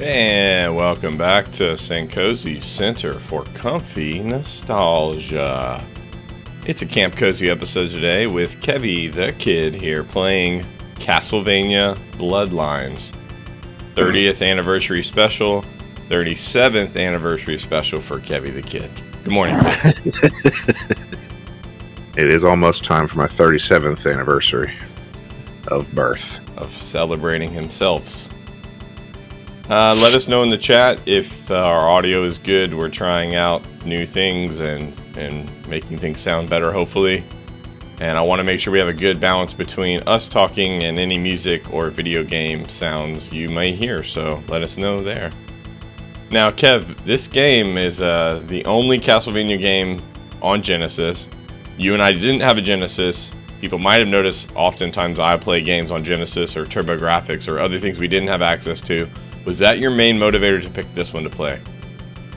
And welcome back to St. Kohzee's Center for Comfy Nostalgia. It's a Camp Kohzee episode today with Kevy the Kid here playing Castlevania Bloodlines. 30th anniversary special, 37th anniversary special for Kevy the Kid. Good morning, It is almost time for my 37th anniversary of birth. of celebrating himself. Uh, let us know in the chat if uh, our audio is good. We're trying out new things and, and making things sound better, hopefully. And I want to make sure we have a good balance between us talking and any music or video game sounds you may hear. So let us know there. Now, Kev, this game is uh, the only Castlevania game on Genesis. You and I didn't have a Genesis. People might have noticed oftentimes I play games on Genesis or TurboGrafx or other things we didn't have access to. Was that your main motivator to pick this one to play?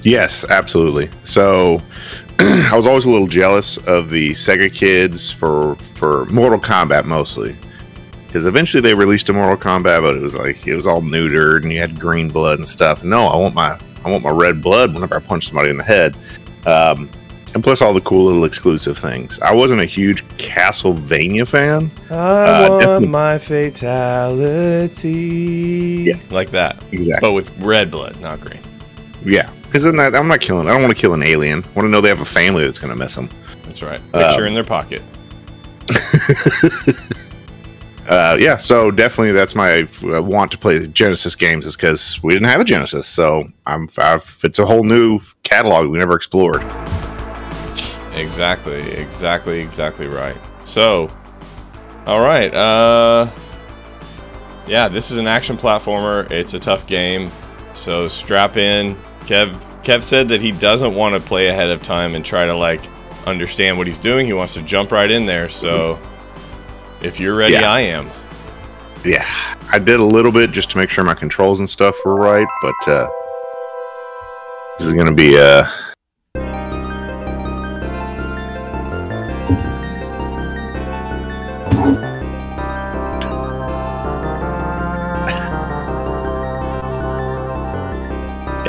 Yes, absolutely. So I was always a little jealous of the Sega kids for for Mortal Kombat mostly. Because eventually they released a Mortal Kombat, but it was like it was all neutered and you had green blood and stuff. No, I want my I want my red blood whenever I punch somebody in the head. Um, and plus all the cool little exclusive things. I wasn't a huge Castlevania fan. I Uh, want definitely- my fatality. Yeah. Like that. Exactly. But with red blood, not green. Yeah, because then that, I'm not killing. I don't want to kill an alien. I want to know they have a family that's going to miss them. That's right. Picture Um, in their pocket. Uh, yeah, so definitely that's my uh, want to play Genesis games is because we didn't have a Genesis. So I'm I've, it's a whole new catalog we never explored. Exactly, exactly, exactly right. So, all right. Uh, yeah, this is an action platformer. It's a tough game, so strap in. Kev Kev said that he doesn't want to play ahead of time and try to like understand what he's doing. He wants to jump right in there. So, if you're ready, Yeah. I am. Yeah, I did a little bit just to make sure my controls and stuff were right, but uh, this is going to be uh,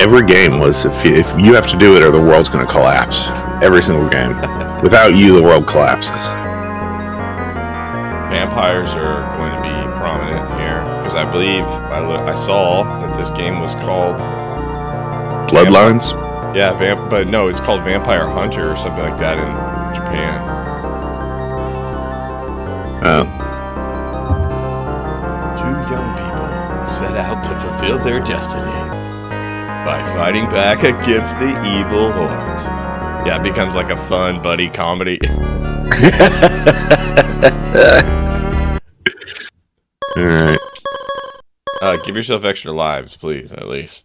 Every game was if you, if you have to do it or the world's going to collapse. Every single game. Without you, the world collapses. Vampires are going to be prominent here because I believe I, lo- I saw that this game was called Bloodlines. Yeah, vamp, but no, it's called Vampire Hunter or something like that in Japan. Uh, Two young people set out to fulfill their destiny by fighting back against the evil hordes. Yeah, it becomes like a fun buddy comedy. all right. Uh, give yourself extra lives, please, at least.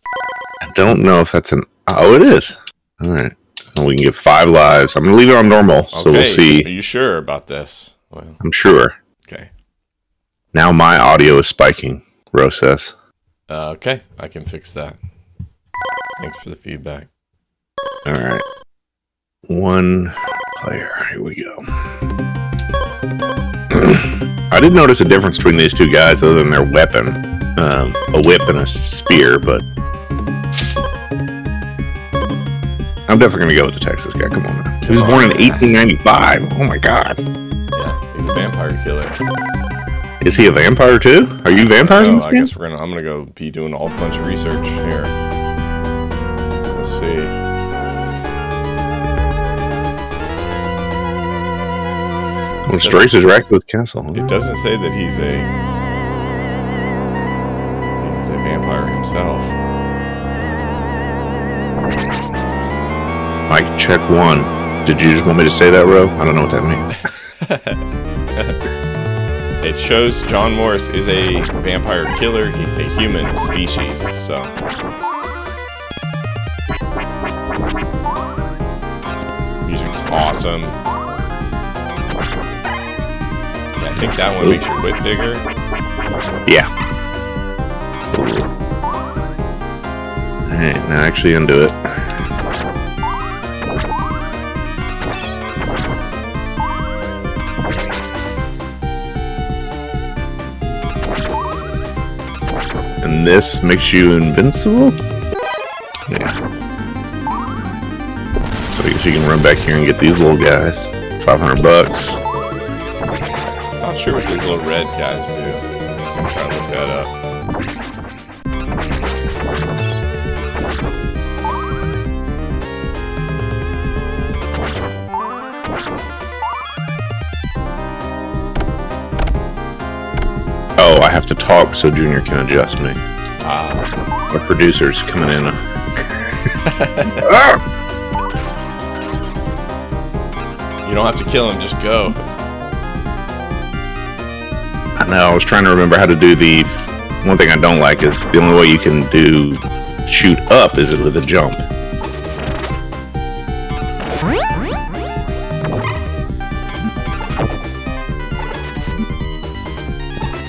I don't know if that's an. Oh, it is. All right. Well, we can get five lives. I'm gonna leave it on normal, so we'll see. Are you sure about this? Well, I'm sure. okay. Now my audio is spiking. Rose says. Uh, okay, I can fix that. Thanks for the feedback. All right. One player. Here we go. I did notice a difference between these two guys, other than their weapon, um, a whip and a spear. But I'm definitely gonna go with the Texas guy. Come on, man. He was born in man. 1895. Oh my god. Yeah, he's a vampire killer. Is he a vampire too? Are you vampires I game? guess we're gonna. I'm gonna go be doing a whole bunch of research here. Let's see. Well, Strace is Dracula's castle. It doesn't say that he's a he's a vampire himself. Mike, check one. Did you just want me to say that, Ro? I don't know what that means. It shows John Morris is a vampire killer. He's a human species. So awesome. I think that one makes your whip bigger. Yeah. Alright, now actually undo it. And this makes you invincible? Yeah. So I guess you can run back here and get these little guys. 500 bucks. Not sure what these little red guys do. I'm trying to look that up. Oh, I have to talk so Junior can adjust me. Ah, The producer's coming in. Ah! Don't have to kill him, just go. I know. I was trying to remember how to do the. One thing I don't like is the only way you can do shoot up is it with a jump.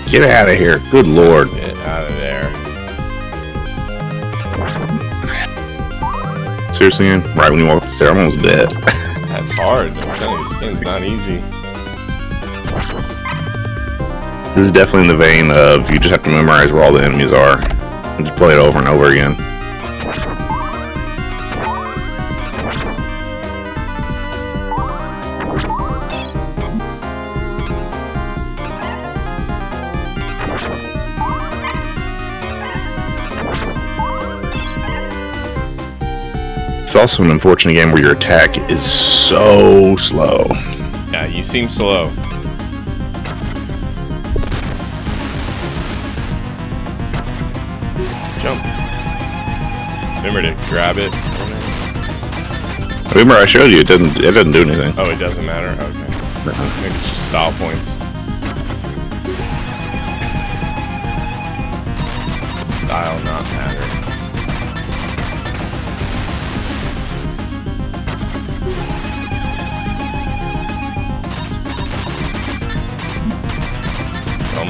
Get out of here! Good lord! Get out of there. Seriously? Right when you walk up the stair, I'm almost dead. That's hard. I'm telling you, this game's not easy. this is definitely in the vein of you just have to memorize where all the enemies are and just play it over and over again. Also an unfortunate game where your attack is so slow. Yeah, you seem slow. Jump. Remember to grab it. Remember, I showed you it doesn't it doesn't do anything. Oh, it doesn't matter? Okay. Uh-huh. Maybe it's just style points.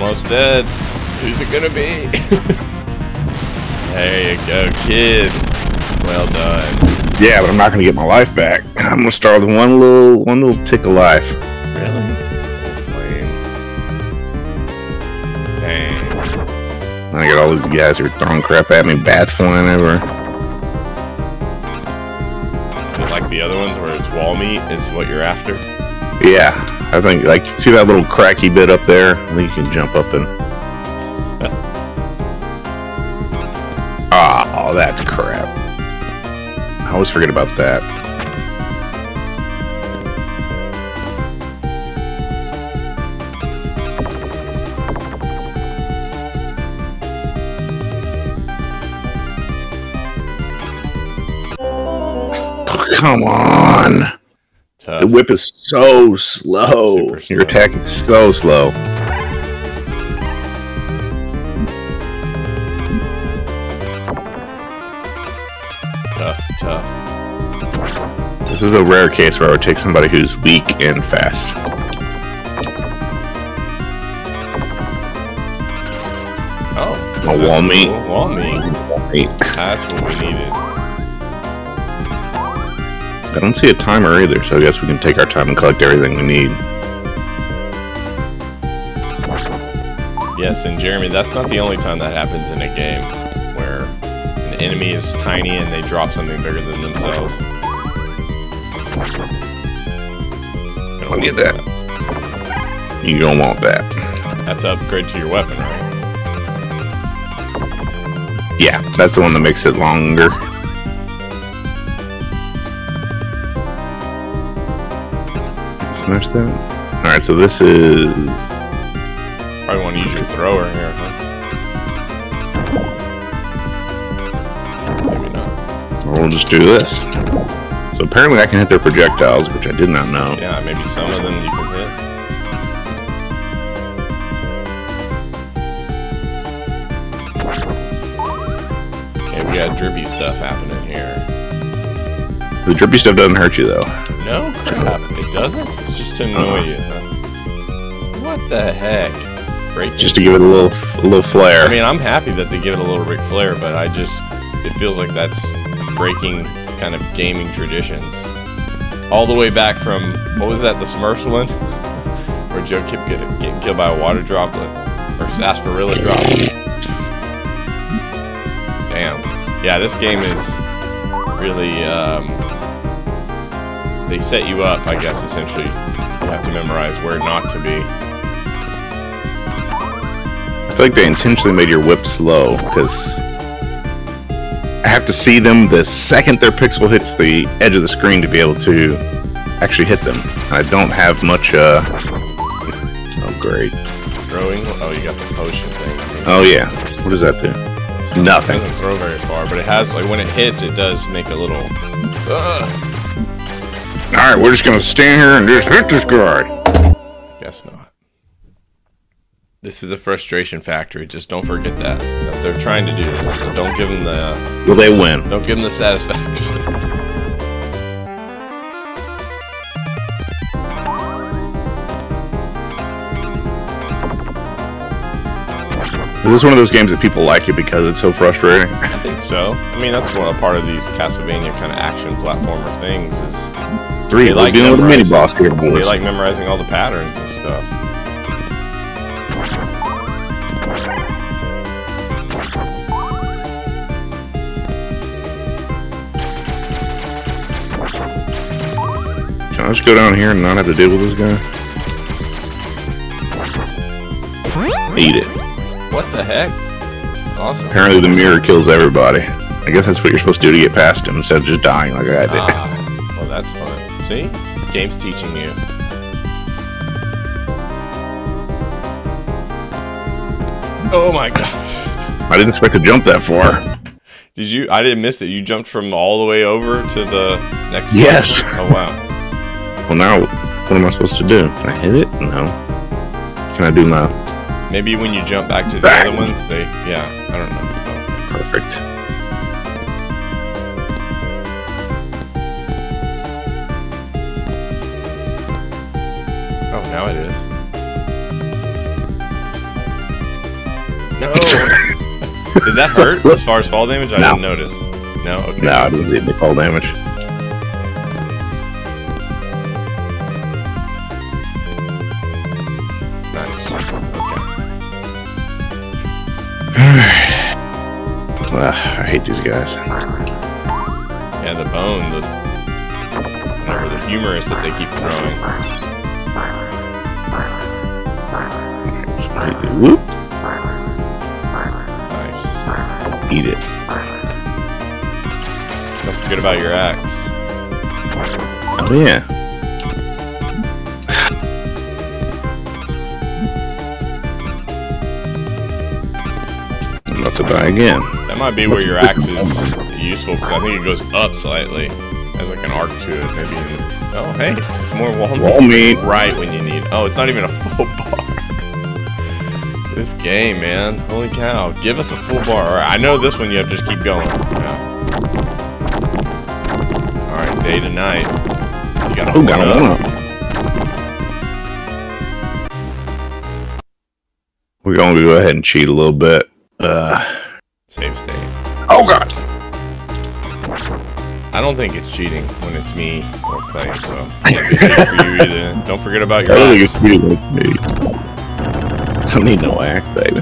Almost dead. Who's it gonna be? there you go, kid. Well done. Yeah, but I'm not gonna get my life back. I'm gonna start with one little one little tick of life. Really? That's lame. Dang. I got all these guys who are throwing crap at me, bats flying everywhere. Is it like the other ones where it's wall meat is what you're after? Yeah, I think like see that little cracky bit up there. I think you can jump up and. Ah, oh, that's crap. I always forget about that. Come on. Tough. The whip is so slow. Super slow. Your attack is so slow. Tough, tough. This is a rare case where I would take somebody who's weak and fast. Oh. A that's wall meat. cool. Wall meat. That's what we needed. I don't see a timer either, so I guess we can take our time and collect everything we need. Yes, and Jeremy, that's not the only time that happens in a game where an enemy is tiny and they drop something bigger than themselves. I'll get that. You don't want that. That's upgrade to your weapon, right? Yeah, that's the one that makes it longer. Smash that. Alright, so this is. Probably want to use your thrower here, huh? Maybe not. We'll just do this. So apparently I can hit their projectiles, which I did not know. Yeah, maybe some of them you can hit. Okay, we got drippy stuff happening here. The drippy stuff doesn't hurt you though. No crap, it doesn't. Just to annoy you. Huh? What the heck? Break Just to give it a little, a little flair. I mean, I'm happy that they give it a little Ric Flair, but I just it feels like that's breaking kind of gaming traditions. All the way back from what was that, the Smurfs one, where Joe kept getting, getting killed by a water droplet or sarsaparilla droplet. Damn. Yeah, this game is really, um, they set you up, I guess, essentially. Have to memorize where not to be. I feel like they intentionally made your whip slow because I have to see them the second their pixel hits the edge of the screen to be able to actually hit them. I don't have much. Uh... Oh, great. Throwing? Oh, you got the potion thing. Oh yeah. What does that do? It's nothing. It doesn't throw very far, but it has, like, when it hits, it does make a little. Ugh. All right, we're just gonna stand here and just hit this guy. Guess not. This is a frustration factory. Just don't forget that. That they're trying to do this. So don't give them the. Will they win? Don't give them the satisfaction. Is this one of those games that people like it because it's so frustrating? I think so. I mean, that's one a part of these Castlevania kind of action platformer things is Three. They like dealing with a mini boss here, boys. they like memorizing all the patterns and stuff. Can I just go down here and not have to deal with this guy? Eat it. What the heck? Awesome. Apparently, the mirror kills everybody. I guess that's what you're supposed to do to get past him instead of just dying like I did. Ah, well, that's fun. See, game's teaching you. Oh my gosh. I didn't expect to jump that far. Did you? I didn't miss it. You jumped from all the way over to the next. Yes. Oh wow. Well, now what am I supposed to do? Can I hit it? No. Can I do my Maybe when you jump back to the Back. other ones, they. Yeah. I don't know. perfect? Now it is. No. Did that hurt as far as fall damage? I No. didn't notice. No. Okay. No, I didn't see any fall damage. Nice. Okay. I hate these guys. Yeah, the bone, the whatever, the humerus that they keep throwing. So, whoop, Nice. eat it. Don't forget about your axe. Oh yeah. I'm about to die again. That might be where your axe is useful because I think it goes up slightly. Has like an arc to it, maybe. Oh, hey, it's more wall meat. Wall meat. Right when you need. Oh, it's not even a full bar. This game, man. Holy cow. Give us a full bar. All right, I know this one you have to just keep going. Yeah. All right, day to night. You got Oh, got a one up. We're going to go ahead and cheat a little bit. Uh, Save state. oh god. I don't think it's cheating when it's me or Clay, so cheating for you either. Don't forget about your I don't think it's me like me. I don't need no axe, baby.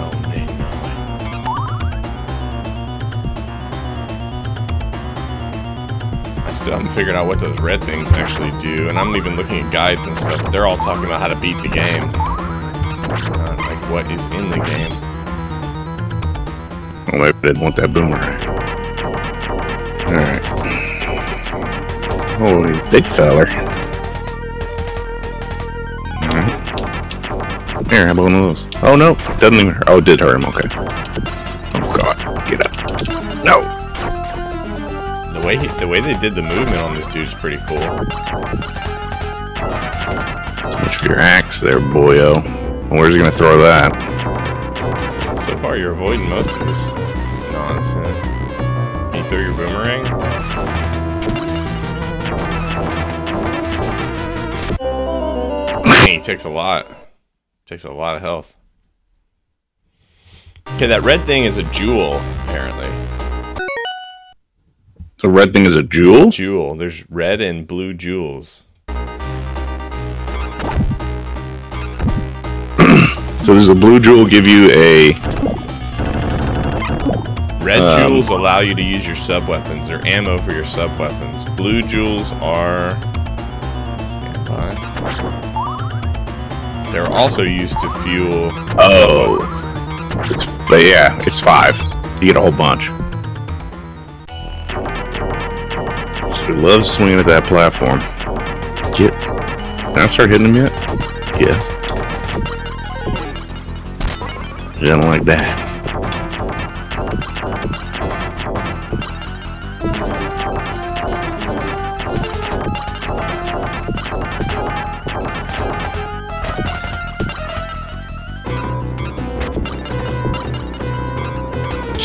I still haven't figured out what those red things actually do, and I'm even looking at guides and stuff. But they're all talking about how to beat the game, not like what is in the game. Well, I didn't want that boomerang. Alright. Holy big feller. Here, how about one of those? Oh no, doesn't even hurt. Oh, it did hurt him, okay. Oh god, get up. No! The way he, the way they did the movement on this dude is pretty cool. So much for your axe there, boyo. Where's he gonna throw that? So far, you're avoiding most of this nonsense. Can you throw your boomerang? Dang, he takes a lot. Takes a lot of health. Okay, that red thing is a jewel, apparently. The red thing is a jewel? Jewel. There's red and blue jewels. So does the blue jewel give you a Red Um, jewels allow you to use your sub weapons. They're ammo for your sub weapons. Blue jewels are. Stand by. They're also used to fuel. Oh, it's but yeah, it's five. You get a whole bunch. So he loves swinging at that platform. Get. Can I start hitting him yet? Yes. Didn't like that.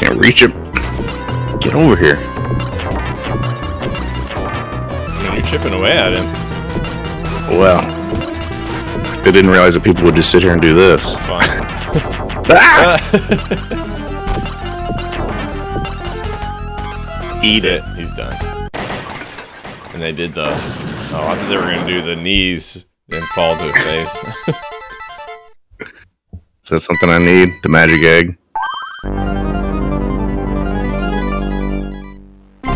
Can't reach him. Get over here. I mean, you're chipping away at him. Well, it's like they didn't realize that people would just sit here and do this. It's fine. Ah! Eat it. He's done. And they did the. Oh, I thought they were gonna do the knees, then fall to his face. Is that something I need? The magic egg?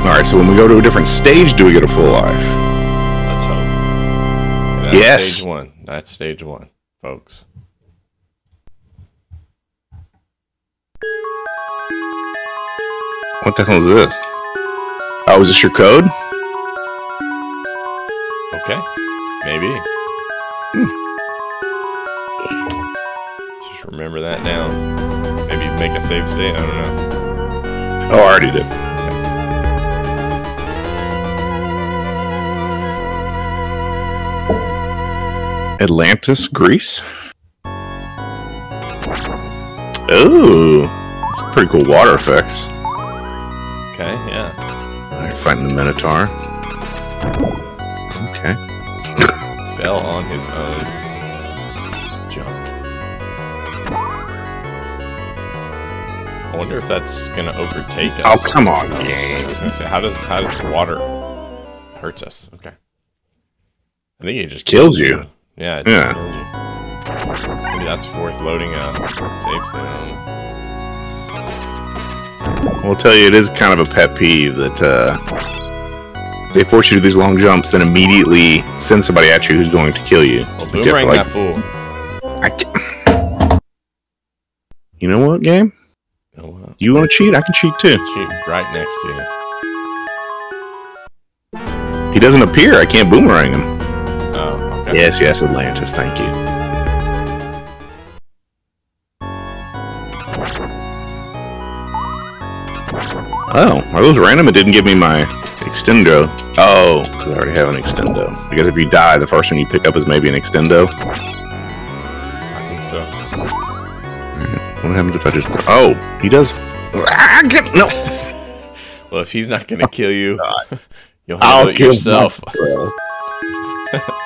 Alright, so when we go to a different stage, do we get a full life? Let's hope. That's Yes. Stage one. That's stage one, folks. What the hell is this? Oh, is this your code? Okay. Maybe. Hmm. Just remember that now. Maybe make a save state. I don't know. Oh, I already did. Atlantis, Greece? Oh, it's pretty cool water effects. Okay. Yeah. Alright, fighting the Minotaur. Okay. Fell on his own junk. I wonder if that's gonna overtake oh, us. Oh, come on, I game. was gonna say, how does how does the water hurts us? Okay. I think it just Kills you. Yeah. It Yeah. just kills you. Maybe that's worth loading a save state on. I'll tell you, it is kind of a pet peeve that uh, they force you to do these long jumps, then immediately send somebody at you who's going to kill you. Well, You have to, boomerang like- that fool. I you know what, game? Oh, wow. You want to cheat? I can cheat too. Cheat right next to you. He doesn't appear. I can't boomerang him. Yes, yes, Atlantis. Thank you. Oh, are those random? It didn't give me my extendo. Oh, because I already have an extendo. Because if you die, the first one you pick up is maybe an extendo. I think so. What happens if I just? Oh, he does. Ah, get no. Well, if he's not gonna kill you, you'll handle I'll it kill yourself.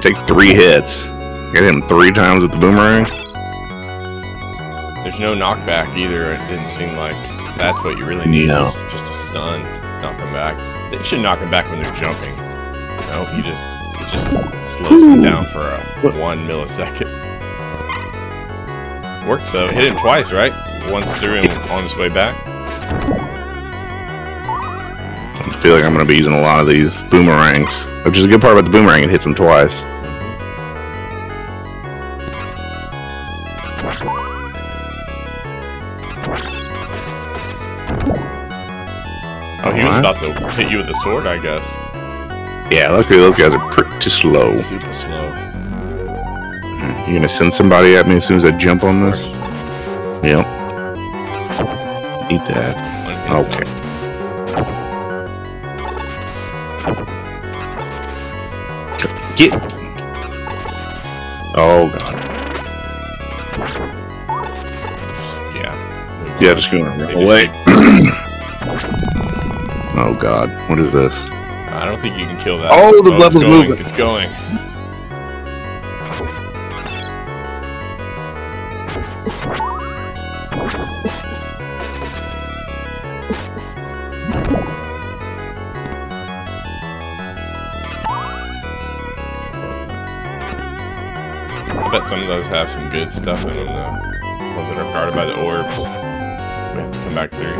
We take three hits. Get him three times with the boomerang. There's no knockback either. It didn't seem like that's what you really need. No. is just a stun, knock him back. It should knock him back when they're jumping. No, he just it just slows him down for a one millisecond. Worked though. Hit him twice, right? Once through him on his way back. I feel like I'm going to be using a lot of these boomerangs, which is a good part about the boomerang. It hits them twice. Oh, he was about to hit you with the sword, I guess. Yeah, luckily those guys are pretty slow. Super slow. Hmm, you gonna send somebody at me as soon as I jump on this? Yep. Eat that. Okay. Get. Oh god. Just, yeah. Yeah, just gonna run away. oh god. What is this? I don't think you can kill that. Oh, the oh, it's level's moving. It's going. I bet some of those have some good stuff in them, though. Ones that are guarded by the orbs. We have to come back through here.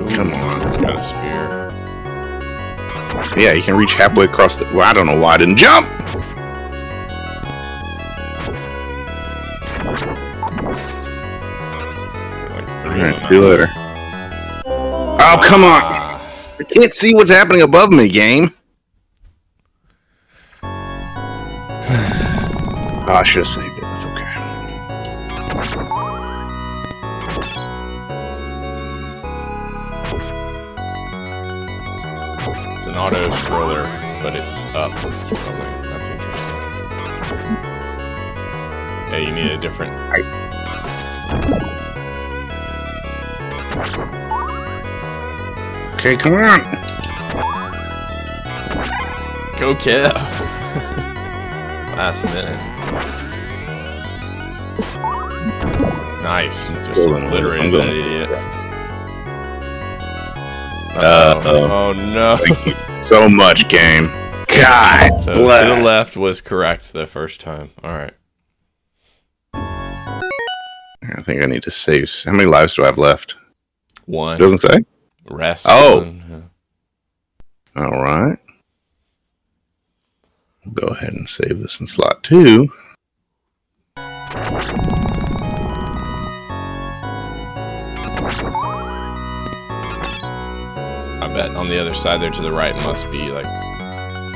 Ooh, Come on. It's got a spear. Yeah, you can reach halfway across the. Well, I don't know why I didn't jump. Like All three of right, them see you later. Oh, come on! Ah, I can't see what's happening above me, game. I should have saved it. That's okay. It's an auto scroller, but it's up scrolling. That's interesting. Yeah, you need a different. Okay, come on. Go Kev! Last minute. Nice. Just. I'm obliterated that idiot. Uh, uh-oh. Oh no. Thank you So much game. God So to the left was correct the first time. Alright. I think I need to save. How many lives do I have left? One. It doesn't say. Rest. Oh. one. All right. We'll go ahead and save this in slot two. Bet on the other side there to the right must be like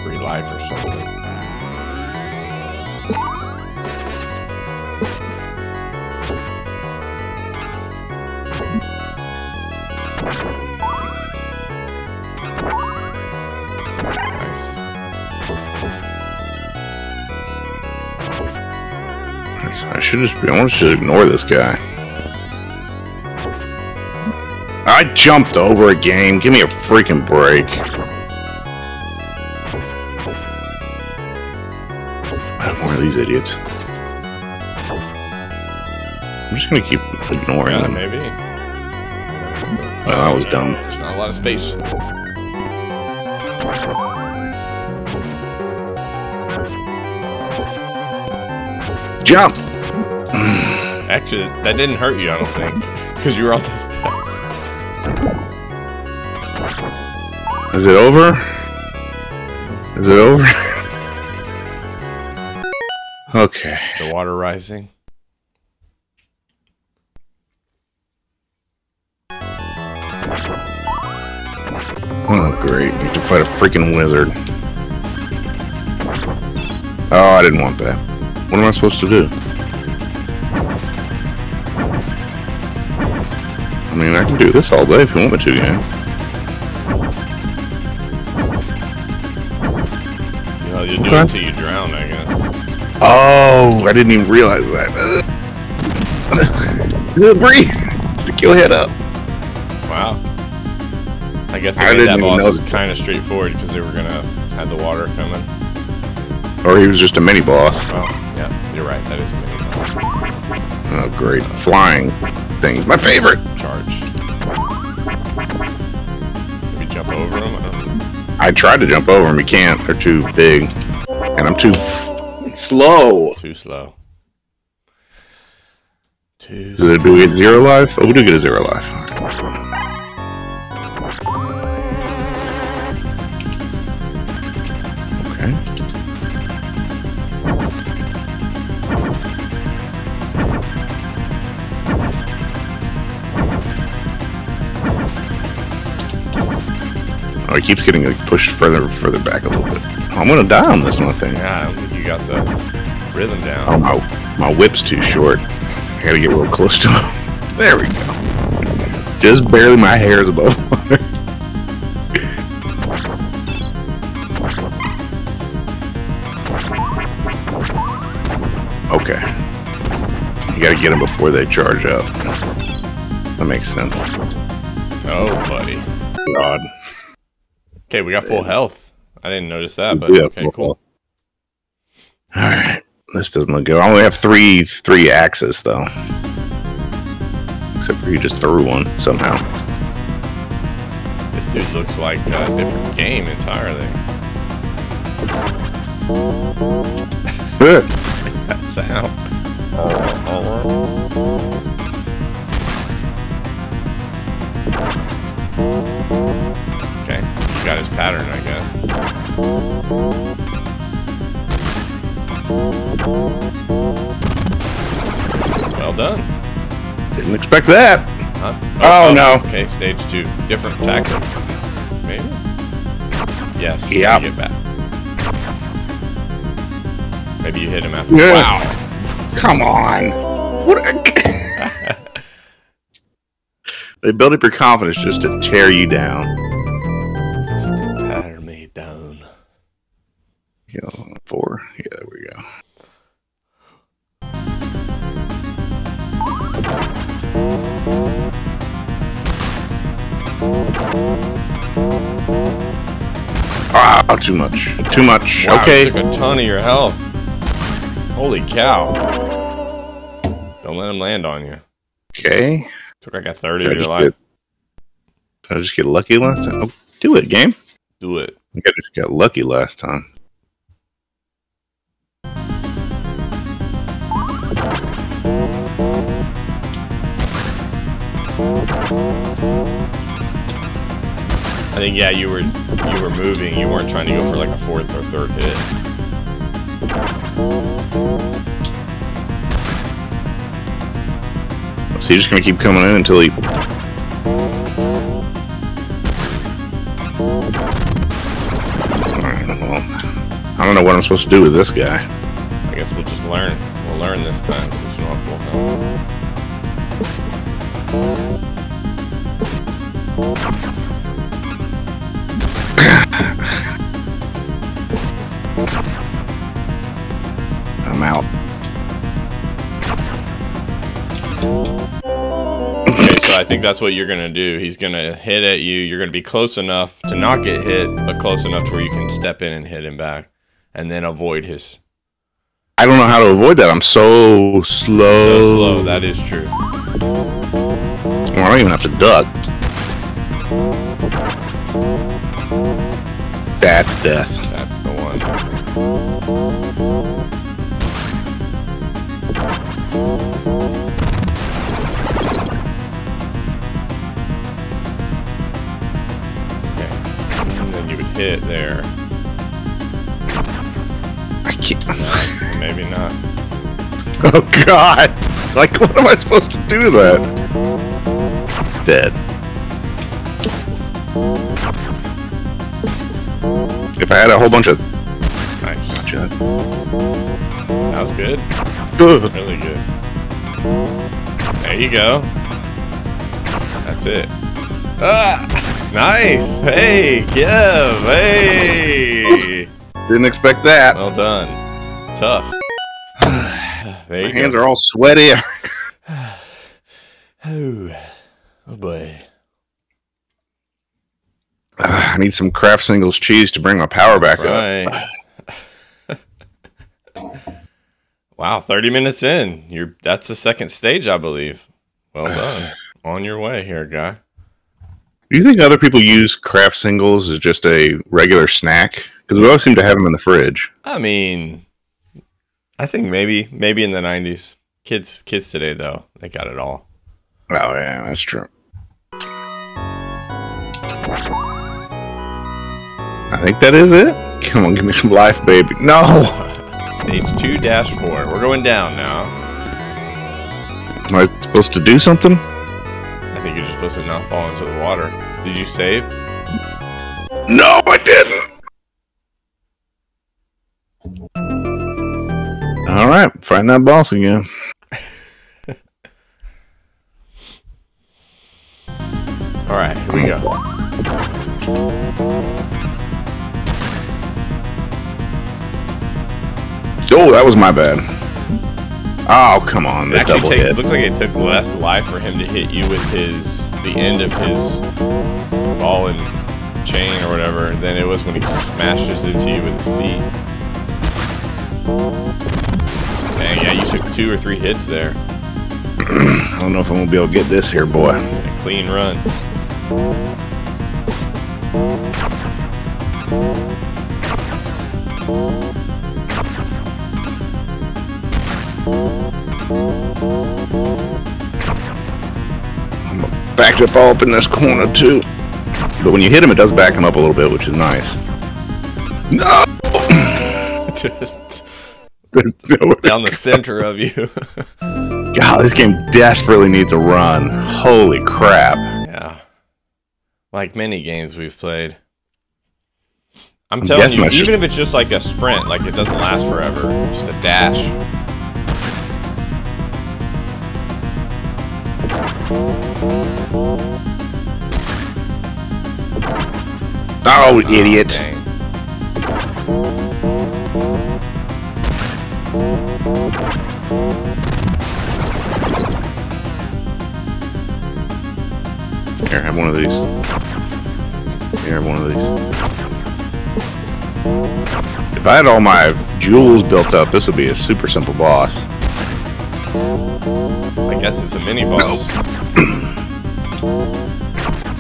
free life or something. Nice. I should just. I want to ignore this guy. I jumped over a game. Give me a freaking break. One of these idiots. I'm just gonna keep ignoring Yeah, them. maybe. Well, that was dumb. There's not a lot of space. Jump! Actually, that didn't hurt you, I don't think, because you were all steps. Is it over? Is it over? okay. Is the water rising? Oh, great. We have to fight a freaking wizard. Oh, I didn't want that. What am I supposed to do? I mean, I can do this all day if you want me to, yeah. You know, you do Okay. it until you drown, I guess. Oh, I didn't even realize that. Good breathe. To kill head up. Wow. I guess I made that boss kind of straightforward because they were gonna have the water coming. Or he was just a mini boss. Well, yeah, you're right. That is a mini boss. Oh, great. Flying things. My favorite. charge. Maybe jump over them. I don't know. I tried to jump over them. You can't. They're too big. And I'm too f- slow. Too slow. Too. Do, do we get zero life? Oh, we do get a zero life. Oh, he keeps getting like, pushed further and further back a little bit. Oh, I'm gonna die on this one thing. Yeah, I think you got the rhythm Oh, down. my, my whip's too short. I gotta get real close to him. There we go. Just barely my hair is above water. Okay. You gotta get them before they charge up. That makes sense. Oh, buddy. God. Okay, we got full health. I didn't notice that, but Yeah, okay, cool. Alright. This doesn't look good. I only have three three axes though. Except for you just threw one somehow. This dude looks like a different game entirely. that sound. Okay, got his pattern, I guess. Well done. Didn't expect that. Huh? Oh, oh no. Okay, stage two. Different tactic. Maybe? Yes. You Get back. Maybe you hit him after. Yeah. Wow. Come on. What? A... they build up your confidence just to tear you down. Know, four. Yeah, there we go. Ah, too much. Too much. Wow, okay. took a ton of your health. Holy cow. Don't let him land on you. Okay. Took like a third of I, your life. get, did I just get lucky last time? Oh, do it, game. Do it. I I just got lucky last time. I think yeah, you were you were moving. You weren't trying to go for like a fourth or third hit. So he's just gonna keep coming in until he. Alright, well, I don't know what I'm supposed to do with this guy. I guess we'll just learn. We'll learn this time since you don't have full health. I think that's what you're gonna do. He's gonna hit at you. You're gonna be close enough to not get hit, but close enough to where you can step in and hit him back, and then avoid his I don't know how to avoid that. I'm so slow. so slow. That is true. Well, I don't even have to duck. That's death. That's the one. Hit there. I can't. Maybe not. Oh God! Like, what am I supposed to do that? Dead. If I had a whole bunch of. Nice. Gotcha. That was good. Ugh. Really good. There you go. That's it. Ah! Nice! Hey, Kev! Hey! Didn't expect that. Well done. Tough. My hands go. are all sweaty. Oh, oh boy. I need some Kraft Singles cheese to bring my power back up. Wow, 30 minutes in. You're that's the second stage, I believe. Well done. On your way here, guy. Do you think other people use Kraft Singles as just a regular snack? Because we always seem to have them in the fridge. I mean, I think maybe maybe in the 90s. Kids kids today though, they got it all. Oh yeah, that's true. I think that is it. Come on, give me some life, baby. No, Stage 2 dash 4. We're going down now. am I supposed to do something? I think you're just supposed to not fall into the water. Did you save? No, I didn't. All right, find that boss again. All right, here we go. Oh, that was my bad. Oh, come on, It the actually double take, it looks like it took less life for him to hit you with his the end of his ball and chain or whatever than it was when he smashes into you with his feet. Dang, yeah, you took two or three hits there. I don't know if I'm gonna be able to get this here, boy. A clean run. I'm backed up all up in this corner too. But when you hit him, it does back him up a little bit, which is nice. No! Just down the center of you. God, this game desperately needs a run. Holy crap. yeah. Like many games we've played. I'm telling you, even if it's just like a sprint, like it doesn't last forever, just a dash. Oh, idiot. Dang. Here, have one of these. Here, have one of these. If I had all my jewels built up, this would be a super simple boss. I guess it's a mini boss.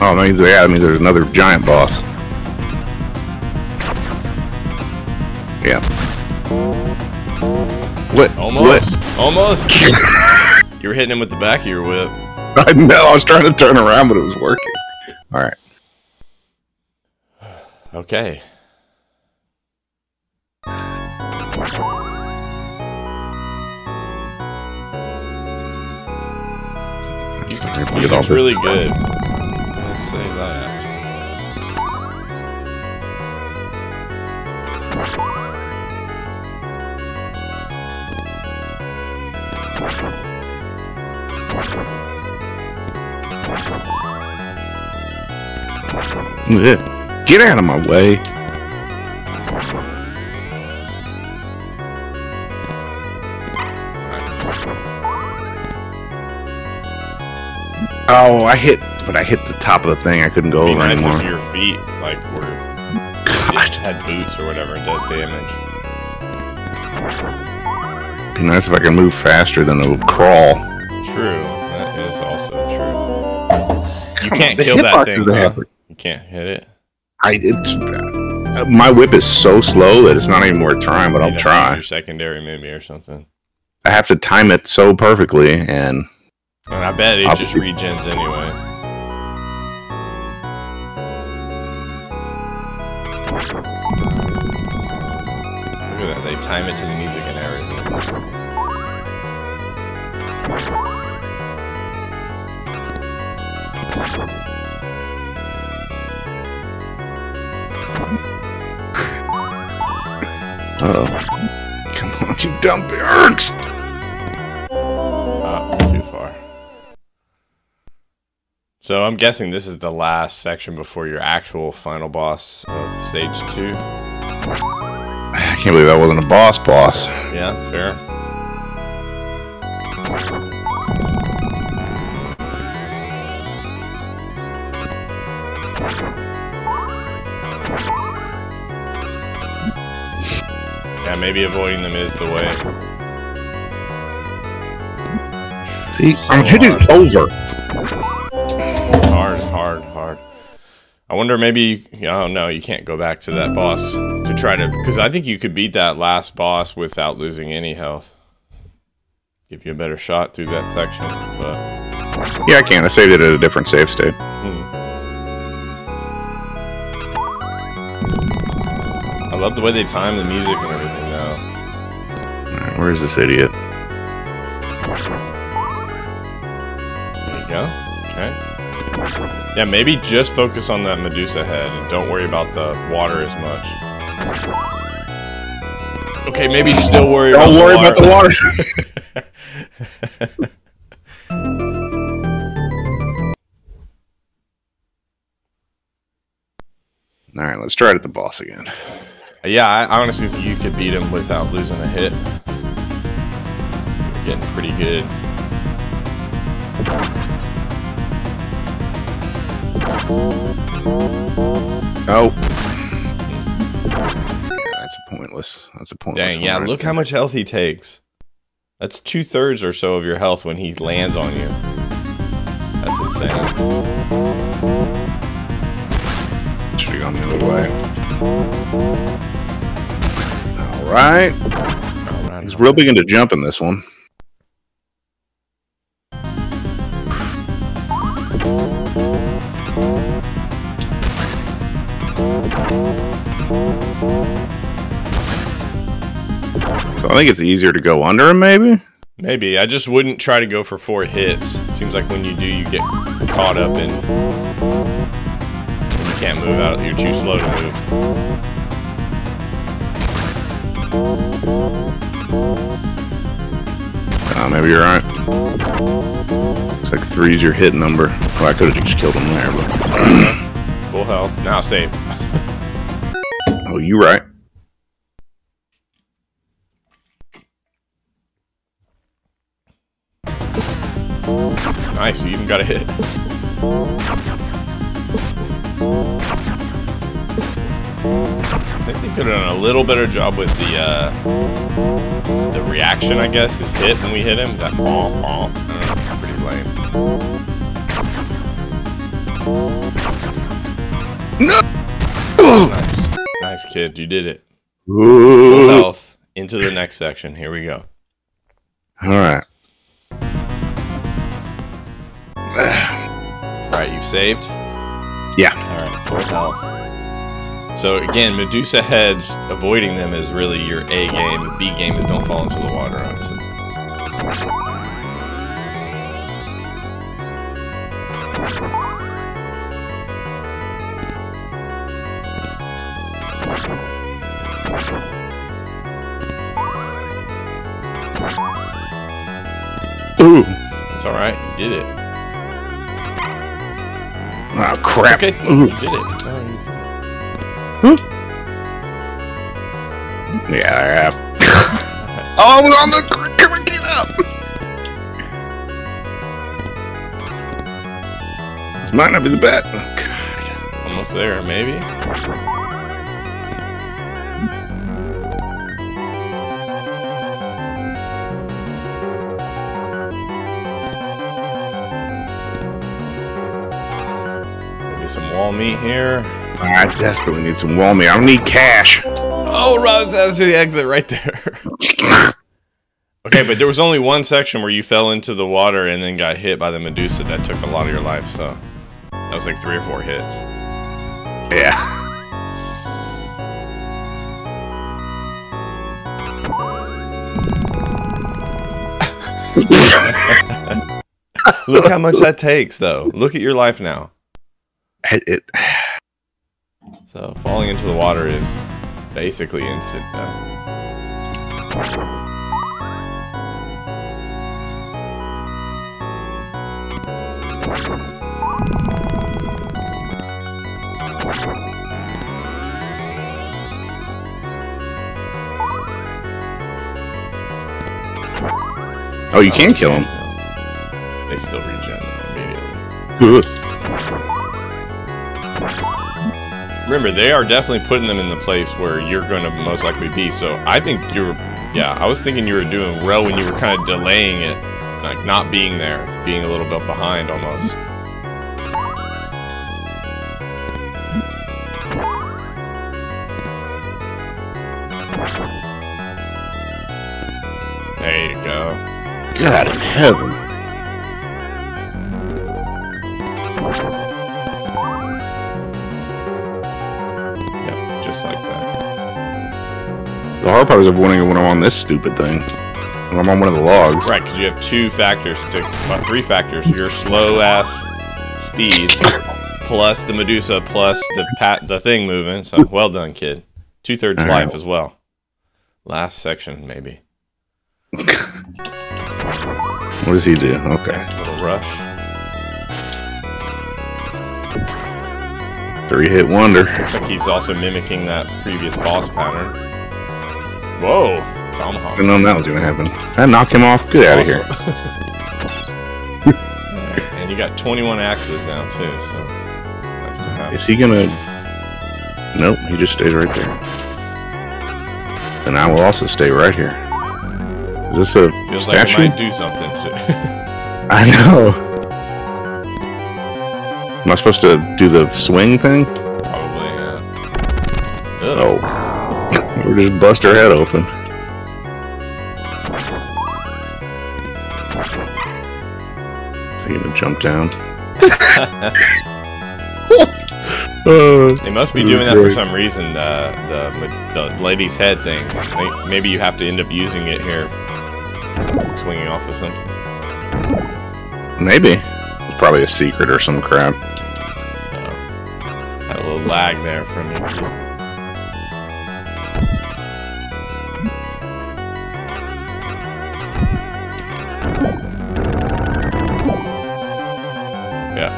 Oh, that means, yeah, that means there's another giant boss. Yeah. What? Almost. Almost. you were hitting him with the back of your whip. I know, I was trying to turn around, but it was working. Alright. Okay. Get he's really good. I'll say that. Get out of my way. Oh, I hit, but I hit the top of the thing. I couldn't go Be over nice anymore. if your feet like were God, had boots or whatever and did damage. be nice if I can move faster than a crawl. True, that is also true. You Come can't on, kill that thing. huh? You can't hit it. I it's uh, my whip is so slow that it's not even worth trying, but I'll have to use try. Your secondary maybe or something. I have to time it so perfectly, and And I bet it I'll just regens anyway. Look at that, they time it to the music and everything. oh, come on, you dumb bird! So I'm guessing this is the last section before your actual final boss of stage two. I can't believe that wasn't a boss boss. Yeah, fair. Yeah, maybe avoiding them is the way. See, So I'm hitting over. Hard, hard. I wonder maybe I don't. You can't go back to that boss to try to because I think you could beat that last boss without losing any health. Give you a better shot through that section, but Yeah, I can. I saved it at a different save state. hmm. I love the way they time the music and everything now. Where's this idiot? There you go. Yeah, maybe just focus on that Medusa head and don't worry about the water as much. Okay, maybe still worry about Don't the worry water. about the water. All right, let's try it at the boss again. Yeah, I I honestly think you could beat him without losing a hit. You're getting pretty good. Oh. That's a pointless. That's a pointless. Dang, yeah, look how much health he takes. That's two thirds or so of your health when he lands on you. That's insane. Should have gone the other way. All right. All right, He's real big into jumping this one. I think it's easier to go under him, maybe. Maybe. I just wouldn't try to go for four hits. It seems like when you do, you get caught up in. You can't move out. You're too slow to move. Uh, maybe you're right. Looks like three's your hit number. Well, I could have just killed him there, but. Full health. Now save. oh, you right. Nice, you even got a hit. I think they could have done a little better job with the uh, the reaction, I guess, his hit when we hit him. That. I know, it's pretty lame. No! Nice. Nice kid, you did it. Full health. Into the next section. Here we go. All right. Alright, you've saved? Yeah. Alright, full health. So again, Medusa heads, avoiding them is really your A game. B game is don't fall into the water. Say. Ooh. It's alright, you did it. Oh crap. Okay, mm-hmm. Ooh. did it. No, you did. Yeah, I have. oh, I was on the. Come on, get up. This might not be the bet. Oh, God. Almost there, maybe. Wall meat here. I desperately need some wall meat. I don't need cash. Oh, Rob, that's the exit right there. okay, but there was only one section where you fell into the water and then got hit by the Medusa that took a lot of your life, so that was like three or four hits. Yeah. Look how much that takes, though. Look at your life now. It, So falling into the water is basically instant death. oh, you can kill them. They still regen immediately. Remember, they are definitely putting them in the place where you're going to most likely be. So I think you're... yeah, I was thinking you were doing well when you were kind of delaying it, like not being there, being a little bit behind almost. There you go. God in heaven. The hard part is avoiding when I'm on this stupid thing. When I'm on one of the logs. Right, because you have two factors to, well, three factors. Your slow ass speed, plus the Medusa, plus the pat the thing moving. So well done, kid. Two thirds All right. life as well. Last section, maybe. What does he do? Okay. A Little rush. Three hit wonder. Looks like he's also mimicking that previous boss pattern. Whoa! Tomahawk. Didn't know that was gonna happen. I knock him off. Get out of here. Alright, and you got 21 axes now too, so nice to have. Is he gonna? Nope. He just stays right there. And I will also stay right here. Is this a Feels like statue? it might do something. I know. Am I supposed to do the swing thing? Probably, yeah. Oh. Or just bust her head open. Is he gonna jump down? Uh, They must be doing that for some reason. The the, the lady's head thing. Maybe you have to end up using it here. Something swinging off of something. maybe it's probably a secret or some crap. Uh, had a little lag there from you. Yeah.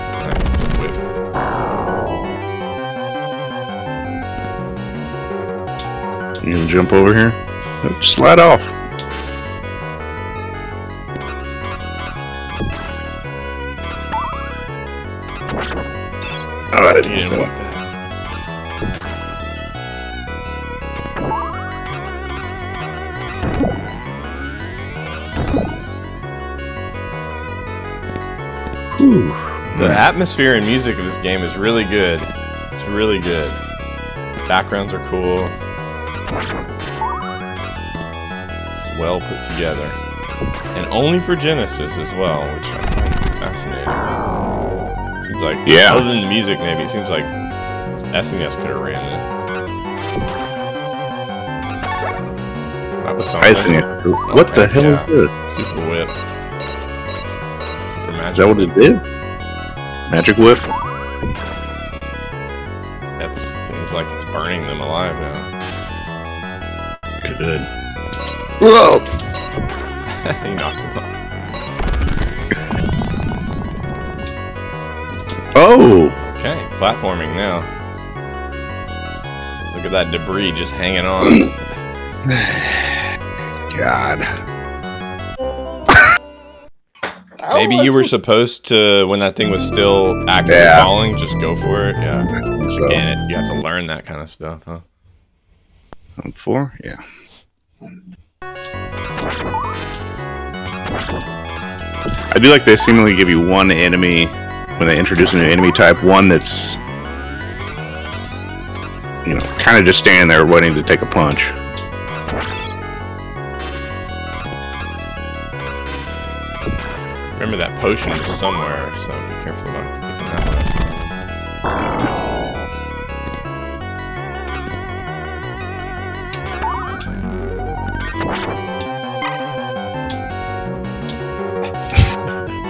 You can jump over here. Slide off. Atmosphere and music of this game is really good. It's really good. Backgrounds are cool. It's well put together. And only for Genesis as well, which I find fascinating. Seems like, Yeah. other than the music maybe, it seems like SNES could have ran it. That was I something. see. What the hell is this? Super Whip. Super Magic Is that what it did? Magic whip? That seems like it's burning them alive now. Good. Whoa! he knocked them off. Oh! Okay, platforming now. Look at that debris just hanging on. God. Maybe oh, you were supposed to, when that thing was still actively Yeah. falling, just go for it. Yeah. So, Again, it, you have to learn that kind of stuff, huh? on four? Yeah. I do like they seemingly give you one enemy when they introduce a new enemy type, one that's you know, kind of just standing there waiting to take a punch. Remember that potion is somewhere, so be careful about picking that one.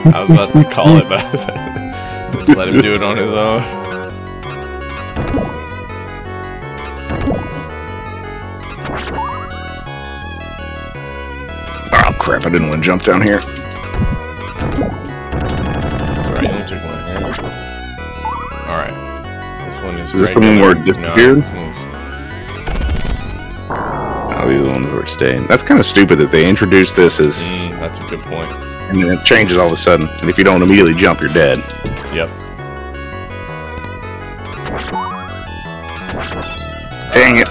I was about to call it, but I was just let him do it on his own. Oh crap! I didn't want to jump down here. Took one here. Alright. This one is. Is this the one where it No, disappeared? this one's- Oh, these are the ones staying. That's kind of stupid that they introduced this as, Mm, that's a good point. and then it changes all of a sudden. And if you don't immediately jump, you're dead. Yep. Dang it.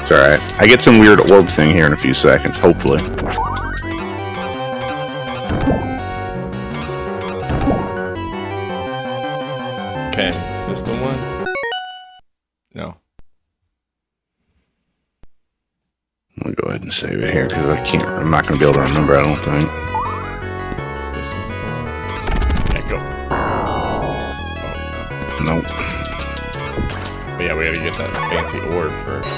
It's alright. I get some weird orb thing here in a few seconds, hopefully. Save it here because I can't. I'm not gonna be able to remember. I don't think. This is the. Yeah, go. Oh, Nope. no. But yeah, we gotta get that fancy orb first.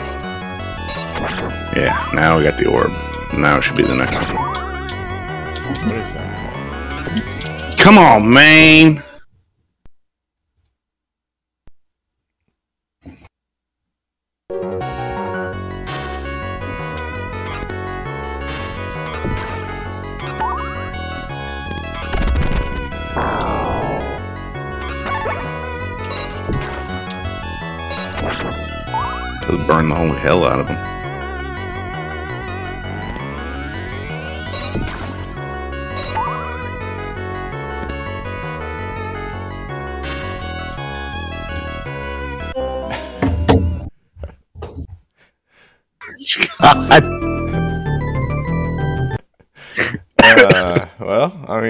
Yeah. Now we got the orb. Now it should be the next one. What is that Come on, man.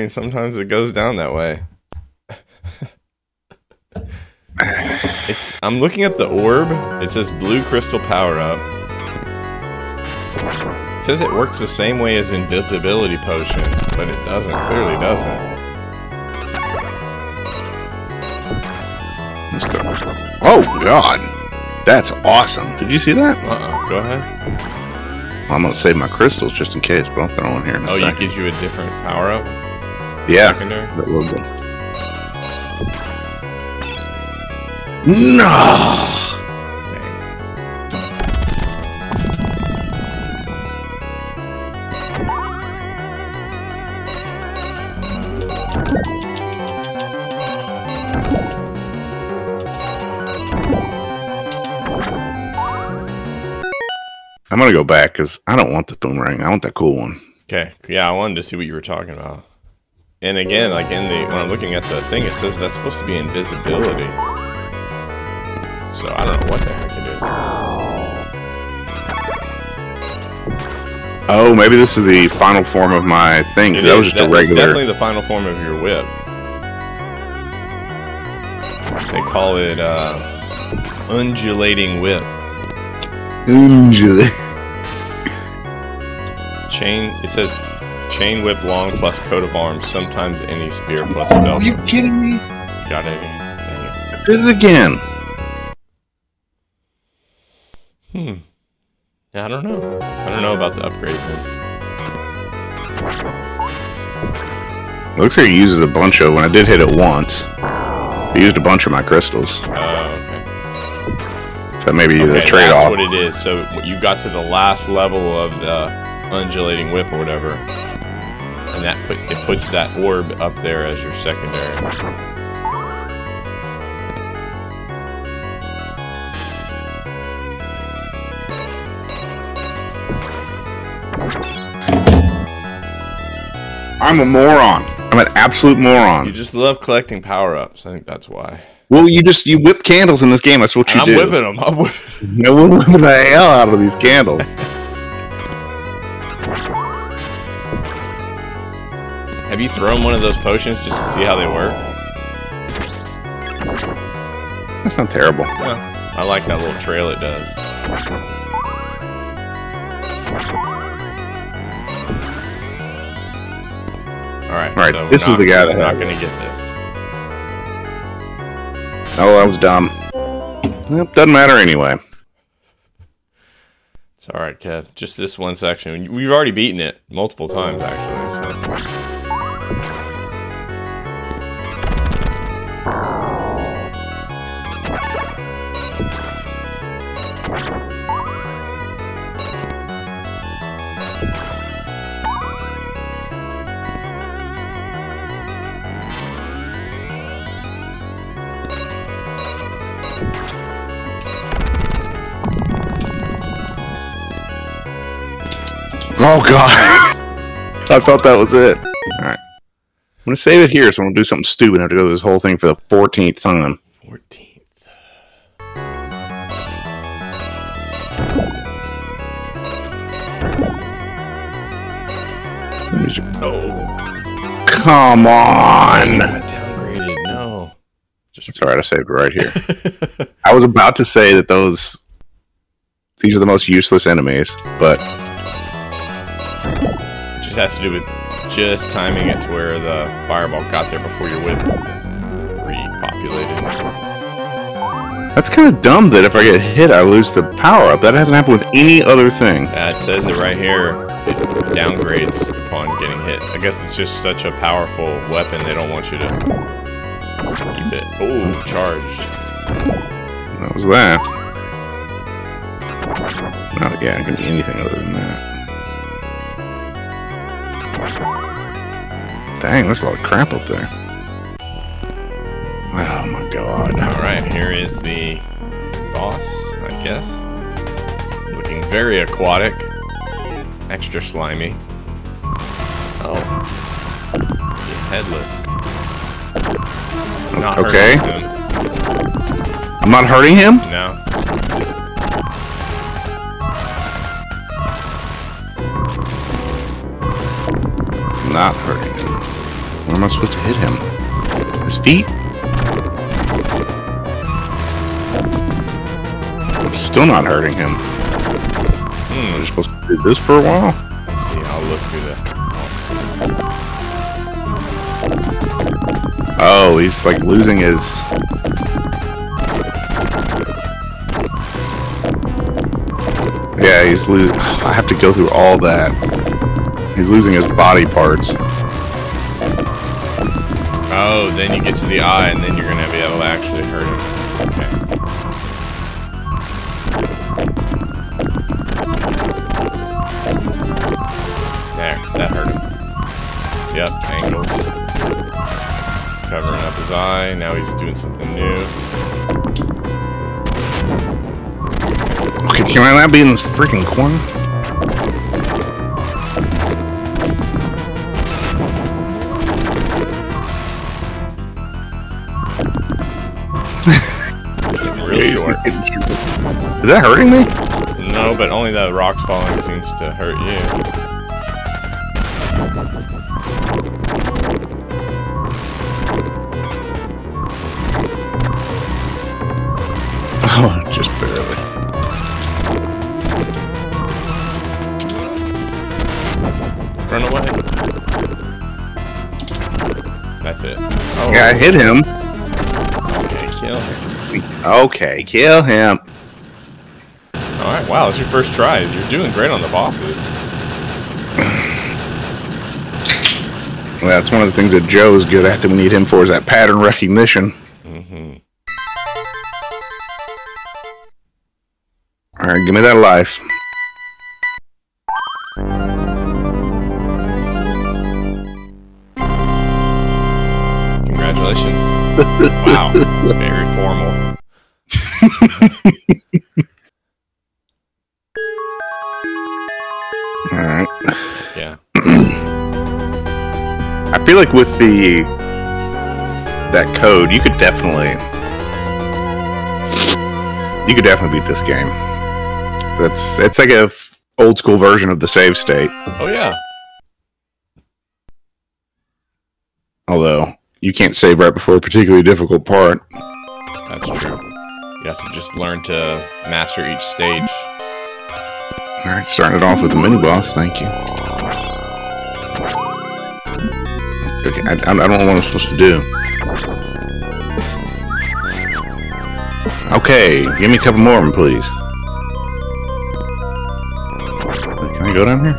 Mean, sometimes it goes down that way. it's. I'm looking up the orb. It says blue crystal power up. It says it works the same way as invisibility potion, but it doesn't. Clearly doesn't. Oh God, that's awesome! Did you see that? Uh-uh. Go ahead. I'm gonna save my crystals just in case, but I'll throw one here in a Oh, you second. gives you a different power up yeah, secondary. that will. No. I'm gonna go back because I don't want the boomerang. I want that cool one. Okay. Yeah, I wanted to see what you were talking about. And again, like in the when I'm looking at the thing, it says that's supposed to be invisibility. So I don't know what the heck it is. Oh, maybe this is the final form of my thing. That was is. just a That- it's regular. definitely the final form of your whip. They call it uh, undulating whip. Undulate. Chain. It says chain whip long plus coat of arms. Sometimes any spear plus belt. Are you kidding me? Got it. Did it again. Hmm. Yeah, I don't know. I don't know about the upgrades. Then. Looks like he uses a bunch of. When I did hit it once, he used a bunch of my crystals. Oh, okay. So maybe Okay, the trade-off. That's what it is. So you got to the last level of the undulating whip or whatever, and that put it puts that orb up there as your secondary. I'm a moron. I'm an absolute moron. You just love collecting power ups. I think that's why. Well, you just you whip candles in this game. That's what you I'm do. whipping them. I'm whipping. No one whipping the hell out of these candles. Have you thrown one of those potions just to see how they work? That's not terrible. I like that little trail it does. All right. All right, so this is the guy that's not gonna get this. Oh, that was dumb. Yep, doesn't matter anyway. It's all right, Kev. Just this one section. We've already beaten it multiple times, actually. So. Oh god. I thought that was it. Alright. I'm gonna save it here so I'm gonna do something stupid and have to go through this whole thing for the fourteenth time. 14th. Let me ju- Oh, Come on! downgraded. No. Just It's alright, I saved it right here. I was about to say that those these are the most useless enemies, but just has to do with just timing it to where the fireball got there before your whip repopulated. that's kind of dumb that if I get hit I lose the power up. That hasn't happened with any other thing. That says it right here. It downgrades upon getting hit. I guess it's just such a powerful weapon. They don't want you to keep it. Oh, charged. That was that. Not again, it can be anything other than that. Dang, there's a lot of crap up there. Oh my god. All right, here is the boss. I guess looking very aquatic, extra slimy. Oh, headless. Not Okay. I'm not hurting him? No. not hurting him. Where am I supposed to hit him? His feet? I'm still not hurting him. Hmm, we're supposed to do this for a while? Let's see, I'll look through that. Oh, he's like losing his Yeah, he's losing. I have to go through all that. He's losing his body parts. Oh, then you get to the eye, and then you're gonna be able to actually hurt him. Okay. There, that hurt him. Yep, angles. Covering up his eye. Now he's doing something new. Okay, can I not be in this freaking corner? Short. Is that hurting me? No, but only the rocks falling seems to hurt you. Oh, just barely. Run away. That's it. Oh, Yeah, I hit him. Okay, kill him. Okay, kill him. Alright, wow, it's your first try. You're doing great on the bosses. Well, that's one of the things that Joe's good at that we need him for is that pattern recognition. hmm All right, give me that life. All right. Yeah. I feel like with the that code, you could definitely you could definitely beat this game. That's it's like a f- old school version of the save state. Oh yeah. Although you can't save right before a particularly difficult part. That's true. You have to just learn to master each stage. All right, starting it off with the mini boss. Thank you. Okay, I, I don't know what I'm supposed to do. Okay, give me a couple more of them, please. Can I go down here?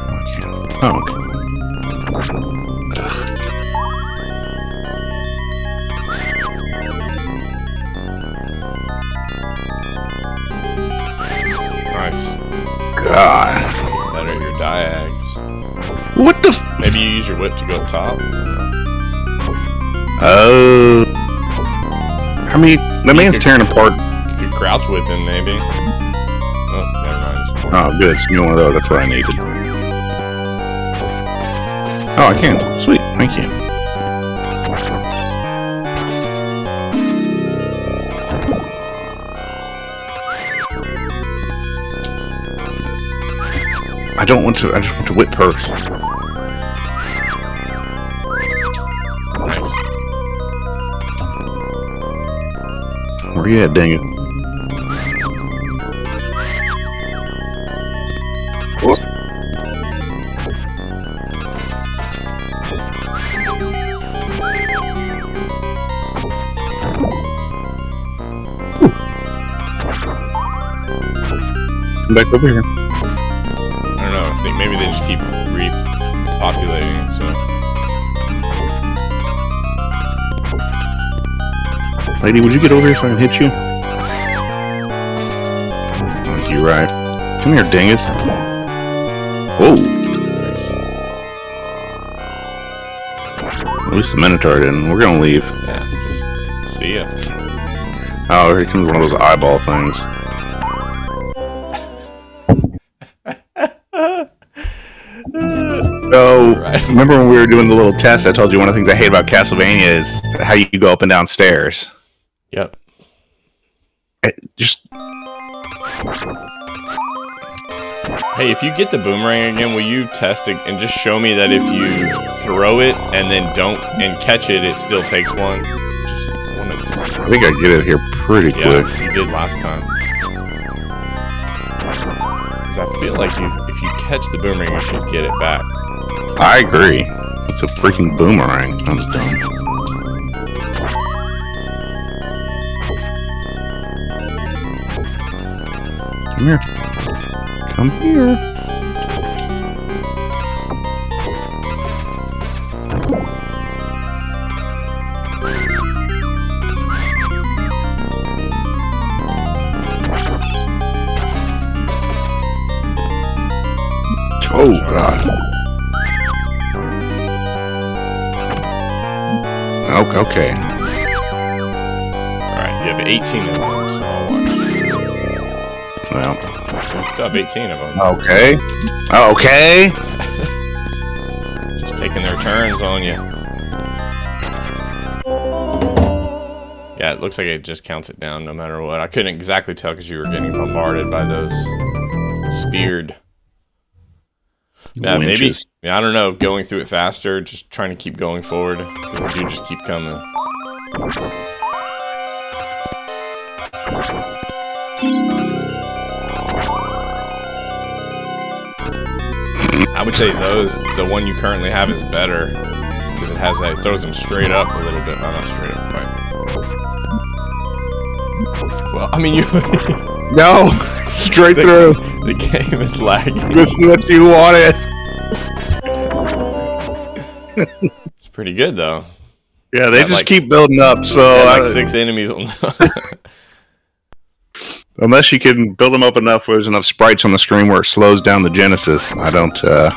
Oh, okay. Oh, God. Better your diags. What the? F- Maybe you use your whip to go up top. oh. I mean, the man's tearing apart. You could crouch with him, maybe. Oh, never mind. Oh, good. It's one of those. That's what I needed. Oh, I can. Sweet. Thank you. I don't want to. I just want to whip her. Nice. Where you at, dang it? Come back over here. Lady, would you get over here so I can hit you? Oh, you're right. Come here, dingus. Whoa. At least the Minotaur didn't. We're gonna leave. Yeah, just see ya. Oh, here comes one of those eyeball things. So, Right. remember when we were doing the little test? I told you one of the things I hate about Castlevania is how you go up and down stairs. Yep. It just Hey, if you get the boomerang again, will you test it and just show me that if you throw it and then don't and catch it, it still takes one? Just I I think I get it here pretty yeah, quick. you did last time. Because I feel like you, if you catch the boomerang, you should get it back. I agree. It's a freaking boomerang. That was dumb. Come here. Come here. Oh god. Okay. okay. Alright, you have 18 of Well. You still 18 of them. Okay. Okay. Just taking their turns on you. Yeah, it looks like it just counts it down no matter what. I couldn't exactly tell because you were getting bombarded by those speared. Yeah, maybe. Yeah, I don't know. Going through it faster, just trying to keep going forward. Because they do just keep coming. I would say those, the one you currently have is better. Because it has that, it throws them straight up a little bit. Oh, not straight up quite. Well, I mean, you. No. Straight the, through. the game is lagging. This is what you wanted. It's pretty good, though. Yeah, they just like- keep building up. So Got I- like six enemies on unless you can build them up enough where there's enough sprites on the screen where it slows down the Genesis, I don't. uh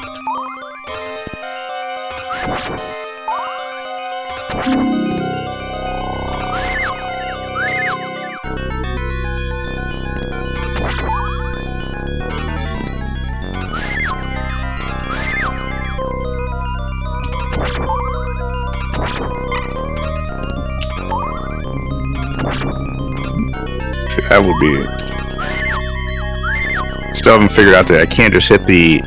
That would be. Still haven't figured out that I can't just hit the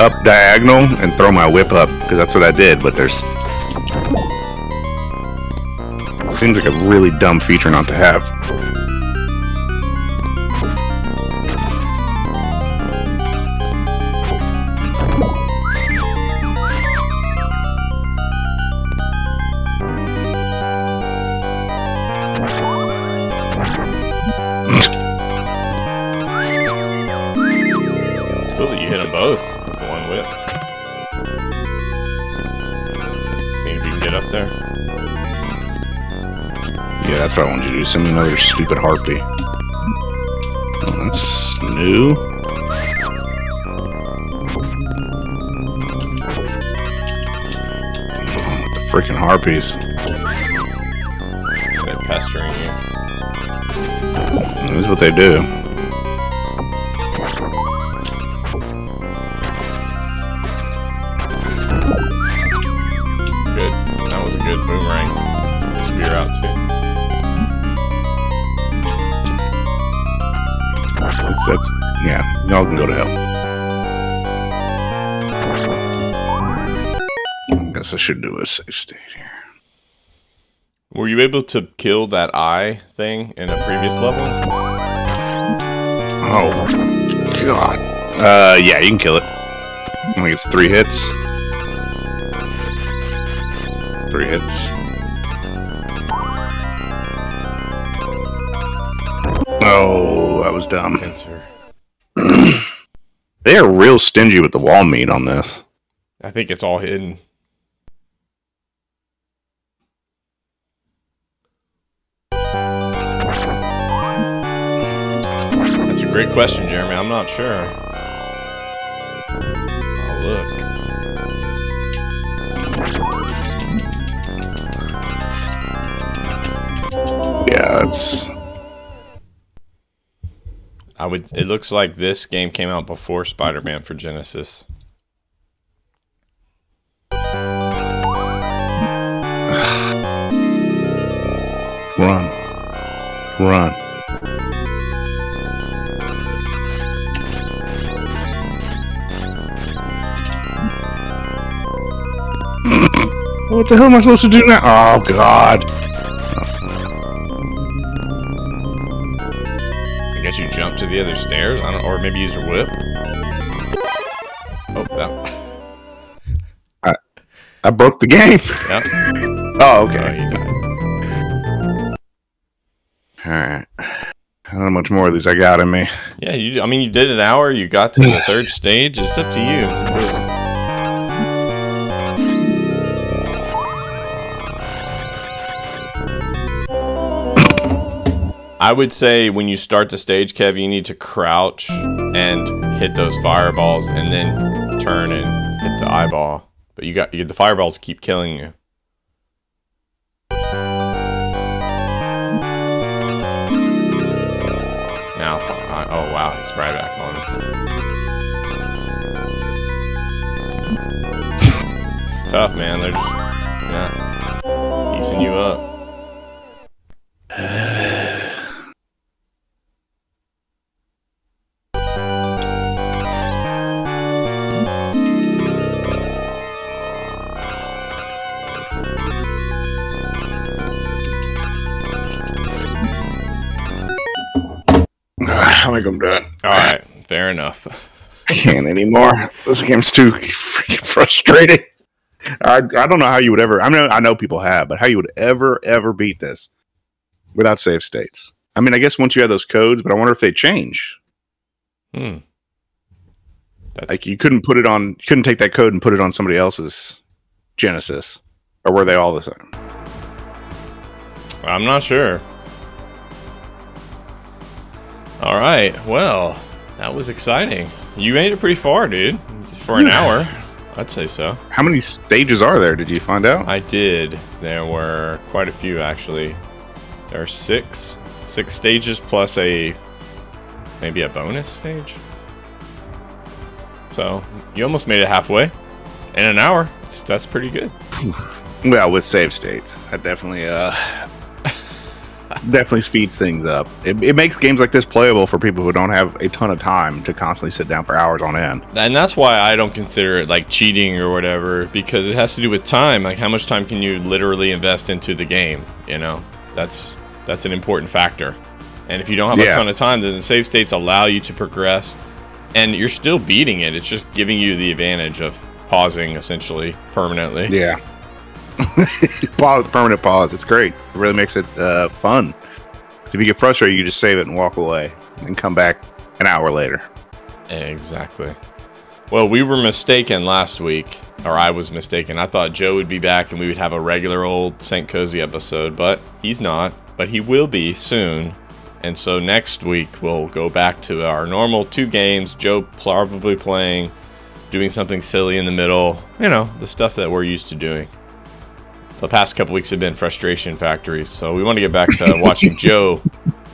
up diagonal and throw my whip up because that's what I did. But there's seems like a really dumb feature not to have. Send me another stupid harpy. Oh, that's new. Oh, with the freaking harpies. They're pestering you. That's what they do. That's, yeah. Y'all can go to hell. I Guess I should do a safe state here. Were you able to kill that eye thing in a previous level? Oh God. Uh, yeah, you can kill it. I think it's three hits. Three hits. Oh, was dumb. They are real stingy with the wall meat on this. I think it's all hidden. That's a great question, Jeremy. I'm not sure. I'll look. Yeah, that's I would. It looks like this game came out before Spider-Man for Genesis. run, run. what the hell am I supposed to do now? Oh God! To the other stairs. I don't, or maybe use your whip. Oh, that. I I broke the game. Yep. Oh, Oh, okay. Oh, died. All right. don't know much more of these I got in me. Yeah, you. I mean, you did an hour. You got to the third stage. It's up to you. I would say when you start the stage, Kev, you need to crouch and hit those fireballs, and then turn and hit the eyeball. But you got you, the fireballs keep killing you. Now, oh wow, he's right back on. It's tough, man. They're just yeah, piecing you up. Uh, I'm done. All right, fair enough. I can't anymore. This game's too freaking frustrating. I, I don't know how you would ever. I mean, I know people have, but how you would ever ever beat this without save states? I mean, I guess once you have those codes, but I wonder if they change. Hmm. That's... Like you couldn't put it on, you couldn't take that code and put it on somebody else's Genesis, or were they all the same? I'm not sure. All right. Well, that was exciting. You made it pretty far, dude. For an hour, I'd say so. How many stages are there? Did you find out? I did. There were quite a few, actually. There are six, six stages plus a maybe a bonus stage. So you almost made it halfway in an hour. That's, that's pretty good. well, with save states, that definitely uh definitely speeds things up. It, it, makes games like this playable for people who don't have a ton of time to constantly sit down for hours on end. And that's why I don't consider it like cheating or whatever, because it has to do with time. Like how much time can you literally invest into the game? You know, that's that's an important factor. And if you don't have yeah. a ton of time, then the save states allow you to progress, and you're still beating it. It's just giving you the advantage of pausing essentially permanently. Yeah. pause, permanent pause. It's great. It really makes it uh, fun. If you get frustrated, you just save it and walk away, and come back an hour later. Exactly. Well, we were mistaken last week, or I was mistaken. I thought Joe would be back and we would have a regular old St. Kohzee episode, but he's not. But he will be soon. And so next week we'll go back to our normal two games. Joe probably playing, doing something silly in the middle. You know, the stuff that we're used to doing the past couple weeks have been frustration factories. So we want to get back to watching Joe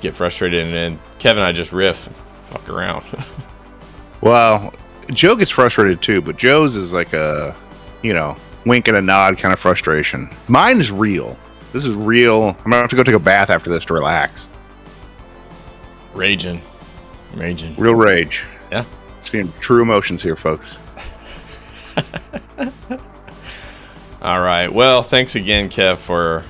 get frustrated, and then Kevin and I just riff, fuck around. well, Joe gets frustrated too, but Joe's is like a, you know, wink and a nod kind of frustration. Mine is real. This is real. I'm gonna have to go take a bath after this to relax. Raging, raging, real rage. Yeah, seeing true emotions here, folks. All right. Well, thanks again, Kev, for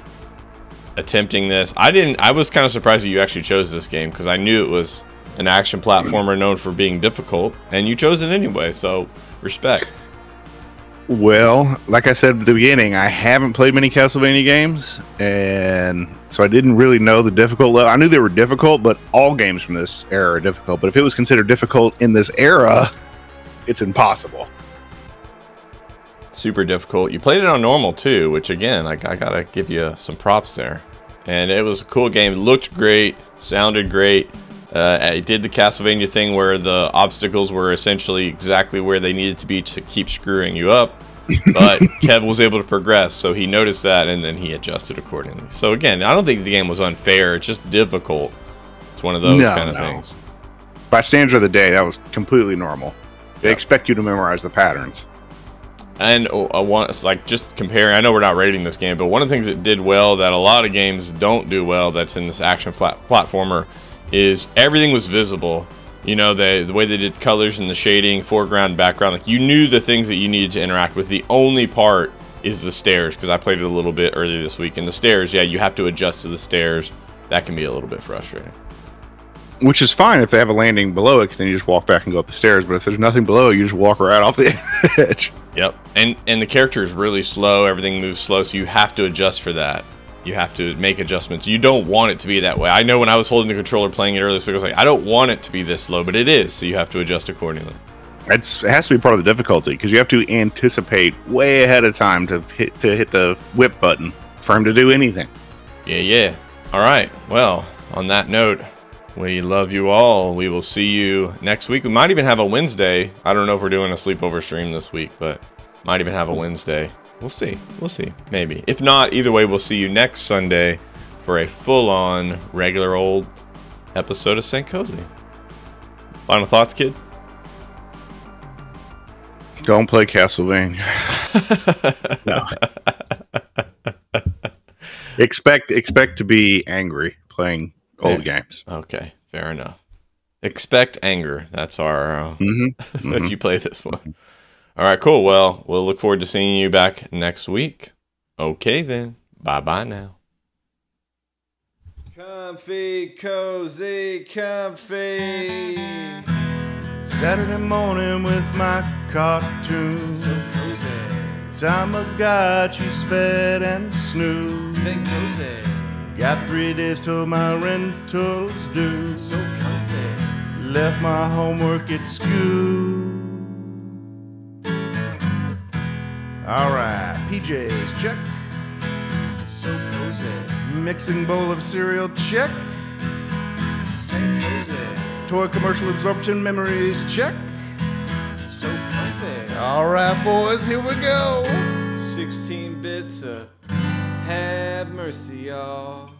attempting this. I didn't. I was kind of surprised that you actually chose this game because I knew it was an action platformer known for being difficult, and you chose it anyway. So respect. Well, like I said at the beginning, I haven't played many Castlevania games, and so I didn't really know the difficult level. I knew they were difficult, but all games from this era are difficult. But if it was considered difficult in this era, it's impossible super difficult. You played it on normal too, which again, like I gotta give you some props there. And it was a cool game. It looked great, sounded great. Uh, it did the Castlevania thing where the obstacles were essentially exactly where they needed to be to keep screwing you up. But Kev was able to progress, so he noticed that and then he adjusted accordingly. So again, I don't think the game was unfair. It's just difficult. It's one of those no, kind of no. things. By standards of the day, that was completely normal. They expect you to memorize the patterns. And uh, I want like just comparing. I know we're not rating this game, but one of the things that did well that a lot of games don't do well that's in this action flat platformer is everything was visible. You know, the the way they did colors and the shading, foreground, background. Like you knew the things that you needed to interact with. The only part is the stairs because I played it a little bit earlier this week. And the stairs, yeah, you have to adjust to the stairs. That can be a little bit frustrating. Which is fine if they have a landing below it, then you just walk back and go up the stairs. But if there's nothing below, you just walk right off the edge. Yep, and and the character is really slow. Everything moves slow, so you have to adjust for that. you have to make adjustments. You don't want it to be that way. I know when I was holding the controller playing it earlier this week, I was like, I don't want it to be this slow, but it is, so you have to adjust accordingly. It's, it has to be part of the difficulty because you have to anticipate way ahead of time to hit to hit the whip button for him to do anything. Yeah, yeah. All right. Well, on that note, we love you all. We will see you next week. We might even have a Wednesday. I don't know if we're doing a sleepover stream this week, but might even have a Wednesday. We'll see. We'll see. Maybe. If not, either way, we'll see you next Sunday for a full-on regular old episode of St. Kohzee. Final thoughts, kid? Don't play Castlevania. no. expect expect to be angry playing old Yeah. games. Okay, fair enough. Expect anger. That's our. Uh, hmm if you play this one. All right, cool. Well, we'll look forward to seeing you back next week. Okay, then. Bye bye now. Comfy, cozy, comfy. Saturday morning with my cartoon. So cozy, Tamagotchi's fed and snoozed. say cozy. Got three days till my rental's due. So comfy, Left my homework at school. Alright, PJs, check. so cozy. Mixing bowl of cereal, check. Say cozy, Toy commercial absorption memories, check. so comfy. Alright, boys, here we go. 16 bits of have mercy, y'all.